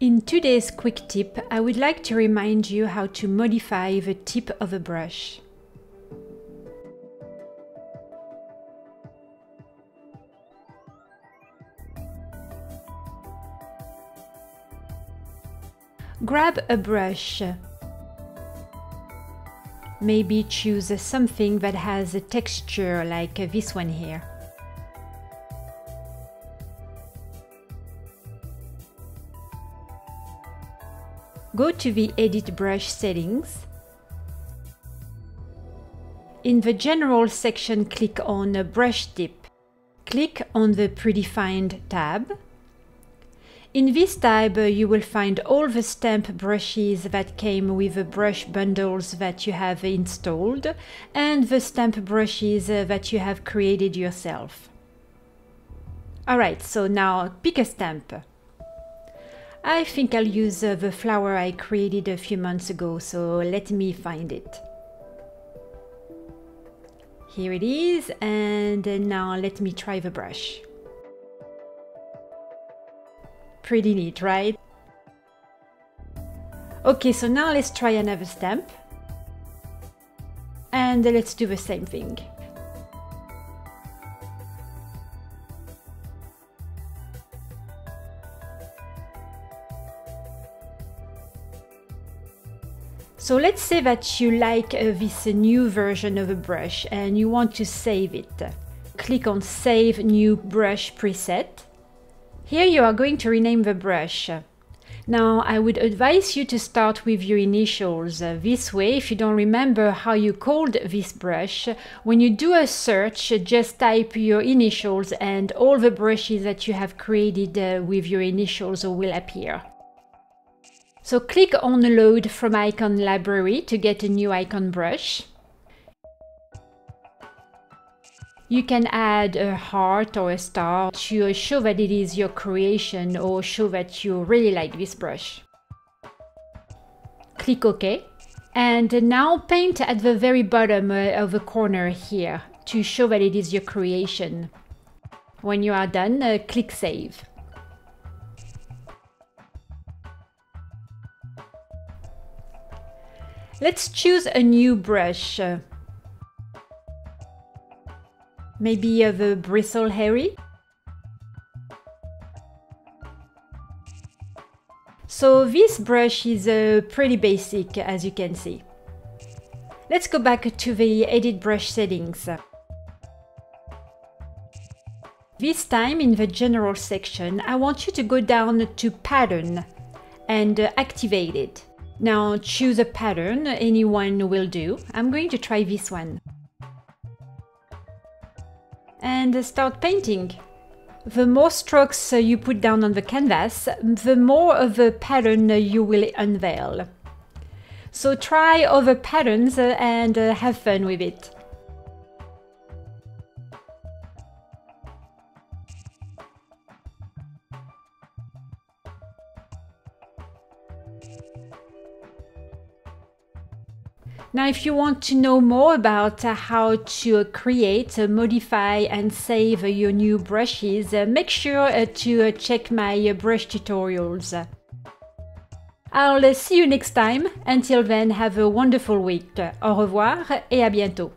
In today's quick tip, I would like to remind you how to modify the tip of a brush. Grab a brush. Maybe choose something that has a texture like this one here. Go to the Edit Brush settings. In the General section, click on Brush Tip. Click on the Predefined tab. In this tab, uh, you will find all the stamp brushes that came with the brush bundles that you have installed and the stamp brushes uh, that you have created yourself. Alright, so now pick a stamp. I think I'll use uh, the flower I created a few months ago, so let me find it. Here it is, and now let me try the brush. Pretty neat, right? Okay, so now let's try another stamp. And let's do the same thing. So let's say that you like uh, this new version of a brush and you want to save it. Click on Save New Brush Preset. Here you are going to rename the brush. Now I would advise you to start with your initials. Uh, this way, if you don't remember how you called this brush, when you do a search, just type your initials and all the brushes that you have created uh, with your initials will appear. So click on Load from Icon Library to get a new icon brush. You can add a heart or a star to show that it is your creation or show that you really like this brush. Click OK. And now paint at the very bottom uh, of the corner here to show that it is your creation. When you are done, uh, click Save. Let's choose a new brush. Maybe uh, the Bristle Hairy? So this brush is uh, pretty basic as you can see. Let's go back to the edit brush settings. This time in the general section I want you to go down to pattern and uh, activate it. Now choose a pattern, anyone will do. I'm going to try this one. And start painting. The more strokes you put down on the canvas, the more of a pattern you will unveil. So try other patterns and have fun with it. Now, if you want to know more about uh, how to create, uh, modify and save your new brushes, uh, make sure to check my brush tutorials. I'll see you next time. Until then, have a wonderful week. Au revoir et à bientôt.